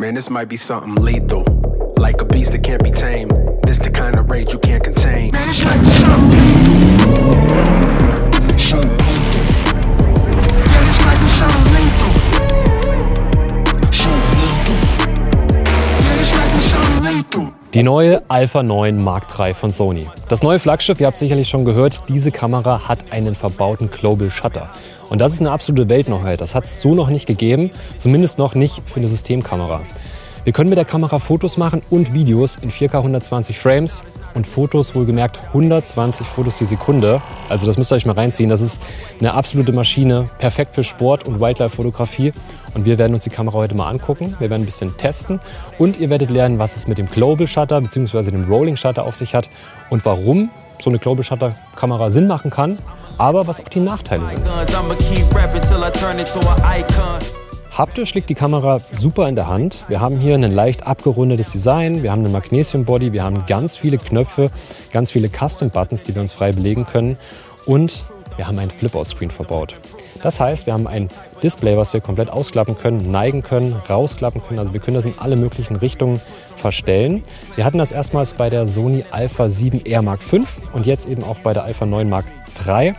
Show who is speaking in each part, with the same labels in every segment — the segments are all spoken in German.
Speaker 1: Man, this might be something lethal. Like a beast that can't be tamed. This the kind of rage you can't contain. Man, like something lethal. Something lethal.
Speaker 2: Die neue Alpha 9 Mark III von Sony. Das neue Flaggschiff, ihr habt sicherlich schon gehört, diese Kamera hat einen verbauten Global Shutter. Und das ist eine absolute Weltneuheit. Das hat es so noch nicht gegeben, zumindest noch nicht für eine Systemkamera. Wir können mit der Kamera Fotos machen und Videos in 4K 120 Frames und Fotos wohlgemerkt 120 Fotos die Sekunde. Also das müsst ihr euch mal reinziehen. Das ist eine absolute Maschine, perfekt für Sport und Wildlife-Fotografie. Und wir werden uns die Kamera heute mal angucken. Wir werden ein bisschen testen und ihr werdet lernen, was es mit dem Global Shutter bzw. dem Rolling Shutter auf sich hat und warum so eine Global Shutter Kamera Sinn machen kann, aber was auch die Nachteile sind. Haptisch liegt die Kamera super in der Hand. Wir haben hier ein leicht abgerundetes Design, wir haben eine Magnesium-Body, wir haben ganz viele Knöpfe, ganz viele Custom-Buttons, die wir uns frei belegen können und wir haben einen Flip-Out-Screen verbaut. Das heißt, wir haben ein Display, was wir komplett ausklappen können, neigen können, rausklappen können. Also wir können das in alle möglichen Richtungen verstellen. Wir hatten das erstmals bei der Sony Alpha 7 R Mark V und jetzt eben auch bei der Alpha 9 Mark III.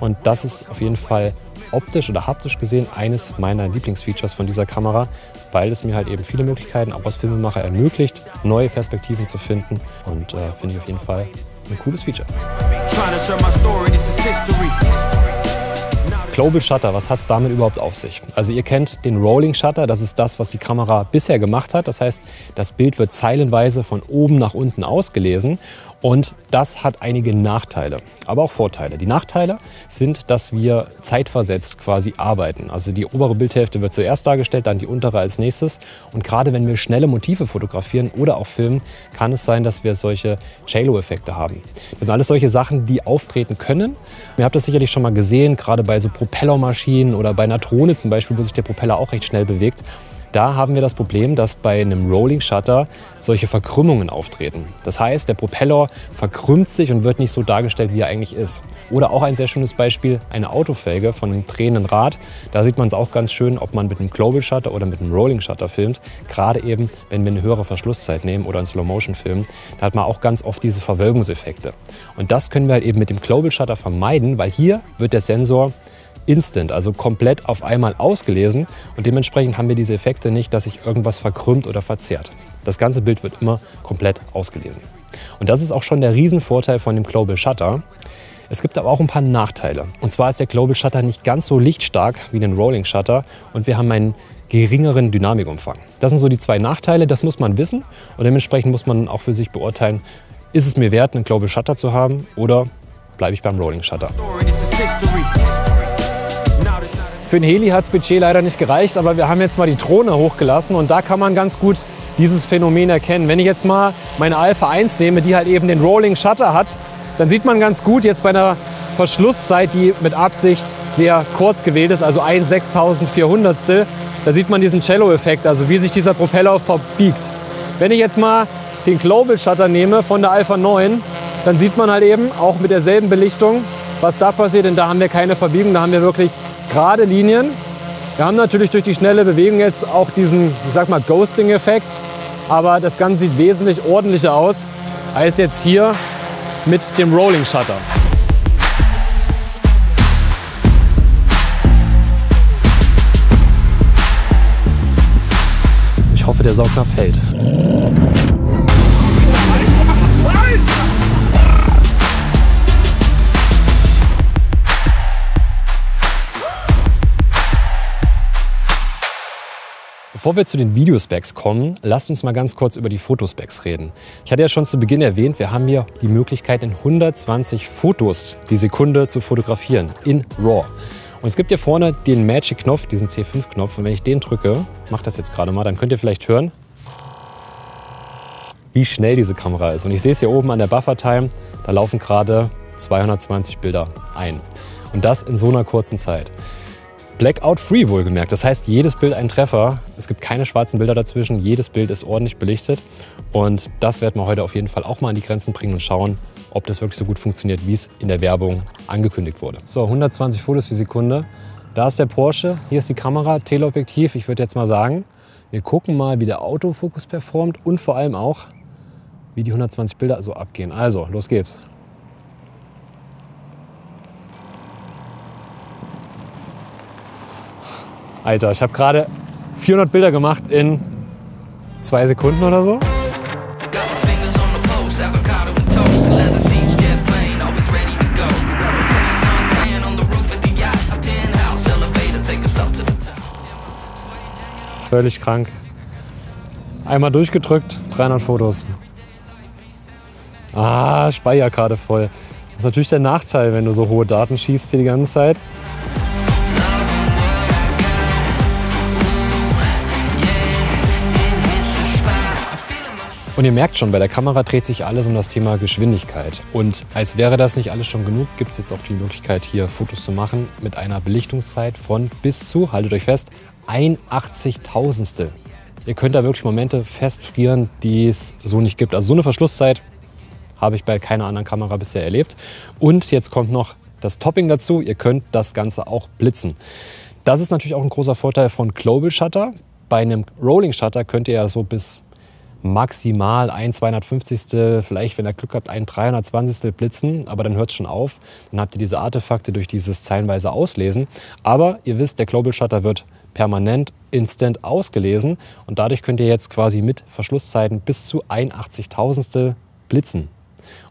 Speaker 2: Und das ist auf jeden Fall optisch oder haptisch gesehen eines meiner Lieblingsfeatures von dieser Kamera, weil es mir halt eben viele Möglichkeiten auch als Filmemacher ermöglicht, neue Perspektiven zu finden. Und äh, finde ich auf jeden Fall ein cooles Feature. Global Shutter, was hat es damit überhaupt auf sich? Also ihr kennt den Rolling Shutter, das ist das, was die Kamera bisher gemacht hat. Das heißt, das Bild wird zeilenweise von oben nach unten ausgelesen und das hat einige Nachteile, aber auch Vorteile. Die Nachteile sind, dass wir zeitversetzt quasi arbeiten. Also die obere Bildhälfte wird zuerst dargestellt, dann die untere als nächstes. Und gerade wenn wir schnelle Motive fotografieren oder auch filmen, kann es sein, dass wir solche JLO-Effekte haben. Das sind alles solche Sachen, die auftreten können. Ihr habt das sicherlich schon mal gesehen, gerade bei so Propellermaschinen oder bei einer Drohne zum Beispiel, wo sich der Propeller auch recht schnell bewegt. Da haben wir das Problem, dass bei einem Rolling Shutter solche Verkrümmungen auftreten. Das heißt, der Propeller verkrümmt sich und wird nicht so dargestellt, wie er eigentlich ist. Oder auch ein sehr schönes Beispiel, eine Autofelge von einem drehenden Rad. Da sieht man es auch ganz schön, ob man mit einem Global Shutter oder mit einem Rolling Shutter filmt. Gerade eben, wenn wir eine höhere Verschlusszeit nehmen oder in Slow Motion filmen, da hat man auch ganz oft diese Verwölbungseffekte. Und das können wir halt eben mit dem Global Shutter vermeiden, weil hier wird der Sensor instant, also komplett auf einmal ausgelesen und dementsprechend haben wir diese Effekte nicht, dass sich irgendwas verkrümmt oder verzerrt. Das ganze Bild wird immer komplett ausgelesen. Und das ist auch schon der Riesenvorteil von dem Global Shutter. Es gibt aber auch ein paar Nachteile. Und zwar ist der Global Shutter nicht ganz so lichtstark wie den Rolling Shutter und wir haben einen geringeren Dynamikumfang. Das sind so die zwei Nachteile, das muss man wissen und dementsprechend muss man auch für sich beurteilen, ist es mir wert, einen Global Shutter zu haben oder bleibe ich beim Rolling Shutter. Für den Heli hat das Budget leider nicht gereicht, aber wir haben jetzt mal die Drohne hochgelassen und da kann man ganz gut dieses Phänomen erkennen. Wenn ich jetzt mal meine Alpha 1 nehme, die halt eben den Rolling Shutter hat, dann sieht man ganz gut jetzt bei einer Verschlusszeit, die mit Absicht sehr kurz gewählt ist, also ein 6400 da sieht man diesen Cello-Effekt, also wie sich dieser Propeller verbiegt. Wenn ich jetzt mal den Global Shutter nehme von der Alpha 9, dann sieht man halt eben auch mit derselben Belichtung, was da passiert, denn da haben wir keine Verbiegung, da haben wir wirklich gerade Linien. Wir haben natürlich durch die schnelle Bewegung jetzt auch diesen, ich sag mal, Ghosting-Effekt, aber das Ganze sieht wesentlich ordentlicher aus als jetzt hier mit dem Rolling Shutter. Ich hoffe, der Saugnapf hält. Bevor wir zu den Videospecs kommen, lasst uns mal ganz kurz über die Fotospecs reden. Ich hatte ja schon zu Beginn erwähnt, wir haben hier die Möglichkeit, in 120 Fotos die Sekunde zu fotografieren in RAW. Und es gibt hier vorne den Magic-Knopf, diesen C5-Knopf. Und wenn ich den drücke, mach das jetzt gerade mal, dann könnt ihr vielleicht hören, wie schnell diese Kamera ist. Und ich sehe es hier oben an der Buffer-Time, da laufen gerade 220 Bilder ein. Und das in so einer kurzen Zeit. Blackout-free wohlgemerkt. Das heißt, jedes Bild ein Treffer. Es gibt keine schwarzen Bilder dazwischen. Jedes Bild ist ordentlich belichtet. Und das werden wir heute auf jeden Fall auch mal an die Grenzen bringen und schauen, ob das wirklich so gut funktioniert, wie es in der Werbung angekündigt wurde. So, 120 Fotos die Sekunde. Da ist der Porsche, hier ist die Kamera, Teleobjektiv. Ich würde jetzt mal sagen, Wir gucken mal, wie der Autofokus performt und vor allem auch, wie die 120 Bilder so abgehen. Also, los geht's. Alter, ich habe gerade 400 Bilder gemacht in zwei Sekunden oder so. Völlig krank. Einmal durchgedrückt, 300 Fotos. Ah, Speicherkarte voll. Das ist natürlich der Nachteil, wenn du so hohe Daten schießt hier die ganze Zeit. Und ihr merkt schon, bei der Kamera dreht sich alles um das Thema Geschwindigkeit. Und als wäre das nicht alles schon genug, gibt es jetzt auch die Möglichkeit, hier Fotos zu machen mit einer Belichtungszeit von bis zu, haltet euch fest, 81.000. Ihr könnt da wirklich Momente festfrieren, die es so nicht gibt. Also so eine Verschlusszeit habe ich bei keiner anderen Kamera bisher erlebt. Und jetzt kommt noch das Topping dazu. Ihr könnt das Ganze auch blitzen. Das ist natürlich auch ein großer Vorteil von Global Shutter. Bei einem Rolling Shutter könnt ihr ja so bis maximal ein 250. Vielleicht, wenn ihr Glück habt, ein 320. blitzen. Aber dann hört es schon auf. Dann habt ihr diese Artefakte durch dieses zeilenweise Auslesen. Aber ihr wisst, der Global Shutter wird permanent instant ausgelesen. Und dadurch könnt ihr jetzt quasi mit Verschlusszeiten bis zu 81.000 blitzen.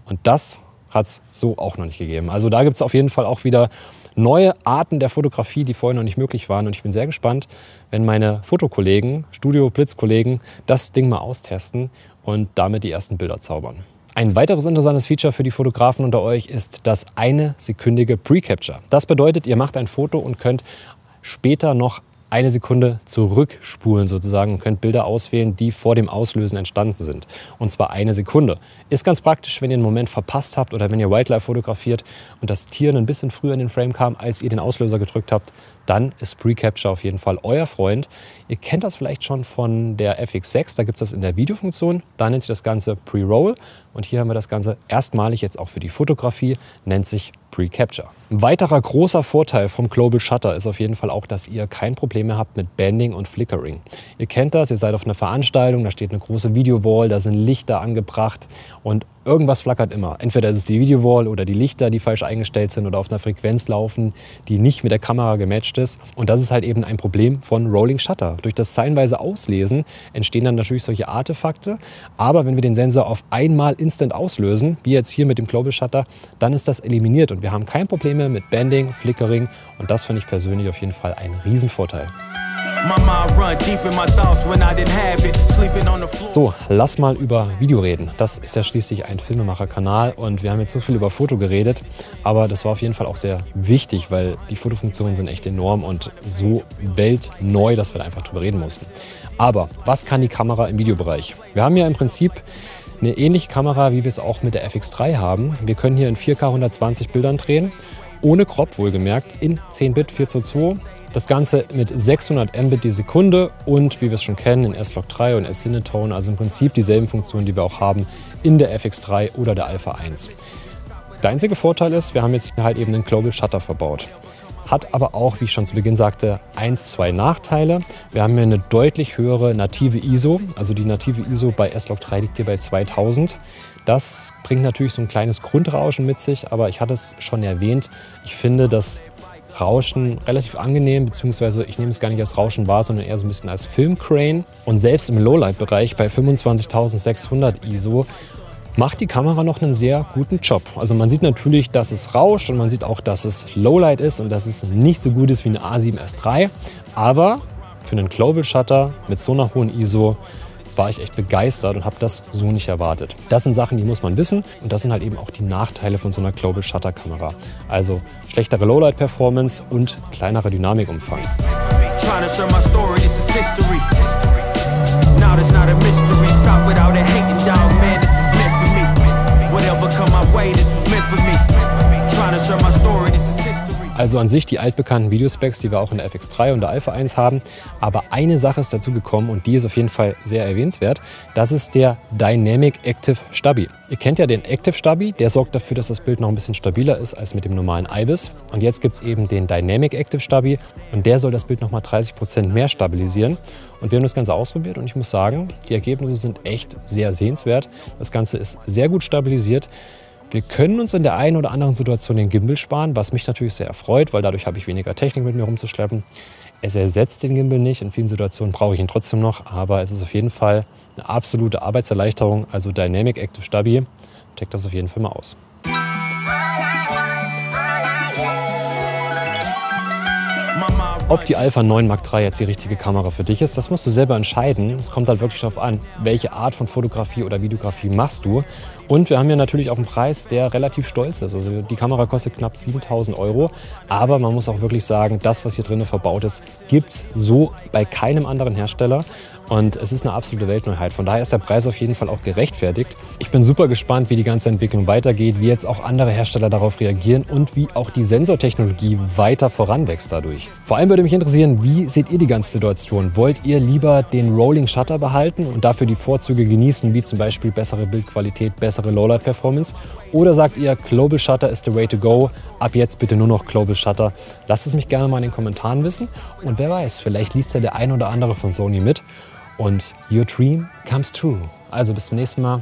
Speaker 2: Und das hat es so auch noch nicht gegeben. Also da gibt es auf jeden Fall auch wieder neue Arten der Fotografie, die vorher noch nicht möglich waren. Und ich bin sehr gespannt, wenn meine Fotokollegen, Studio-Blitz-Kollegen, das Ding mal austesten und damit die ersten Bilder zaubern. Ein weiteres interessantes Feature für die Fotografen unter euch ist das eine sekündige Pre-Capture. Das bedeutet, ihr macht ein Foto und könnt später noch eine Sekunde zurückspulen sozusagen und könnt Bilder auswählen, die vor dem Auslösen entstanden sind. Und zwar eine Sekunde. Ist ganz praktisch, wenn ihr einen Moment verpasst habt oder wenn ihr Wildlife fotografiert und das Tier ein bisschen früher in den Frame kam, als ihr den Auslöser gedrückt habt, dann ist Pre-Capture auf jeden Fall euer Freund. Ihr kennt das vielleicht schon von der FX6, da gibt es das in der Videofunktion. Da nennt sich das Ganze Pre-Roll. Und hier haben wir das Ganze erstmalig jetzt auch für die Fotografie, nennt sich Pre-Capture. Ein weiterer großer Vorteil vom Global Shutter ist auf jeden Fall auch, dass ihr kein Problem mehr habt mit Banding und Flickering. Ihr kennt das, ihr seid auf einer Veranstaltung, da steht eine große Videowall, da sind Lichter angebracht und irgendwas flackert immer. Entweder ist es die Videowall oder die Lichter, die falsch eingestellt sind oder auf einer Frequenz laufen, die nicht mit der Kamera gematcht ist. Und das ist halt eben ein Problem von Rolling Shutter. Durch das zeilenweise Auslesen entstehen dann natürlich solche Artefakte. Aber wenn wir den Sensor auf einmal instant auslösen, wie jetzt hier mit dem Global Shutter, dann ist das eliminiert und wir haben kein Problem mehr mit Banding, Flickering. Und das finde ich persönlich auf jeden Fall einen Riesenvorteil. So, lass mal über Video reden. Das ist ja schließlich ein Filmemacher-Kanal und wir haben jetzt so viel über Foto geredet, aber das war auf jeden Fall auch sehr wichtig, weil die Fotofunktionen sind echt enorm und so weltneu, dass wir da einfach drüber reden mussten. Aber was kann die Kamera im Videobereich? Wir haben ja im Prinzip eine ähnliche Kamera, wie wir es auch mit der FX3 haben. Wir können hier in 4K 120 Bildern drehen, ohne Crop wohlgemerkt, in 10 Bit 4 zu 2. Das Ganze mit 600 Mbit die Sekunde und wie wir es schon kennen in S-Log 3 und S-Cinetone, also im Prinzip dieselben Funktionen, die wir auch haben in der FX3 oder der Alpha 1. Der einzige Vorteil ist, wir haben jetzt halt eben den Global Shutter verbaut. Hat aber auch, wie ich schon zu Beginn sagte, eins, zwei Nachteile. Wir haben hier eine deutlich höhere native ISO. Also die native ISO bei S-Log 3 liegt hier bei 2000. Das bringt natürlich so ein kleines Grundrauschen mit sich, aber ich hatte es schon erwähnt. Ich finde das Rauschen relativ angenehm, beziehungsweise ich nehme es gar nicht als Rauschen wahr, sondern eher so ein bisschen als Filmcrane. Und selbst im Lowlight-Bereich bei 25.600 ISO macht die Kamera noch einen sehr guten Job. Also man sieht natürlich, dass es rauscht und man sieht auch, dass es Lowlight ist und dass es nicht so gut ist wie eine A7S3. Aber für einen Global Shutter mit so einer hohen ISO war ich echt begeistert und habe das so nicht erwartet. Das sind Sachen, die muss man wissen und das sind halt eben auch die Nachteile von so einer Global Shutter Kamera. Also schlechtere Lowlight Performance und kleinerer Dynamikumfang.
Speaker 3: Trying to my story, is history. Now there's not a mystery. Stop without a hating
Speaker 2: Also an sich die altbekannten Videospecs, die wir auch in der FX3 und der Alpha 1 haben. Aber eine Sache ist dazu gekommen und die ist auf jeden Fall sehr erwähnenswert. Das ist der Dynamic Active Stabi. Ihr kennt ja den Active Stabi, der sorgt dafür, dass das Bild noch ein bisschen stabiler ist als mit dem normalen IBIS. Und jetzt gibt es eben den Dynamic Active Stabi und der soll das Bild nochmal 30% mehr stabilisieren. Und wir haben das Ganze ausprobiert und ich muss sagen, die Ergebnisse sind echt sehr sehenswert. Das Ganze ist sehr gut stabilisiert. Wir können uns in der einen oder anderen Situation den Gimbal sparen, was mich natürlich sehr erfreut, weil dadurch habe ich weniger Technik mit mir rumzuschleppen. Es ersetzt den Gimbal nicht. In vielen Situationen brauche ich ihn trotzdem noch, aber es ist auf jeden Fall eine absolute Arbeitserleichterung. Also Dynamic Active Stabi, checkt das auf jeden Fall mal aus. Ob die Alpha 9 Mark III jetzt die richtige Kamera für dich ist, das musst du selber entscheiden. Es kommt halt wirklich darauf an, welche Art von Fotografie oder Videografie machst du. Und wir haben hier natürlich auch einen Preis, der relativ stolz ist. Also die Kamera kostet knapp 7000 Euro. Aber man muss auch wirklich sagen, das, was hier drinnen verbaut ist, gibt es so bei keinem anderen Hersteller. Und es ist eine absolute Weltneuheit. Von daher ist der Preis auf jeden Fall auch gerechtfertigt. Ich bin super gespannt, wie die ganze Entwicklung weitergeht, wie jetzt auch andere Hersteller darauf reagieren und wie auch die Sensortechnologie weiter voranwächst dadurch. Vor allem würde mich interessieren, wie seht ihr die ganze Situation? Wollt ihr lieber den Rolling Shutter behalten und dafür die Vorzüge genießen, wie zum Beispiel bessere Bildqualität, bessere Lowlight-Performance? Oder sagt ihr, Global Shutter ist the way to go, ab jetzt bitte nur noch Global Shutter? Lasst es mich gerne mal in den Kommentaren wissen. Und wer weiß, vielleicht liest ja der ein oder andere von Sony mit und your dream comes true. Also bis zum nächsten Mal.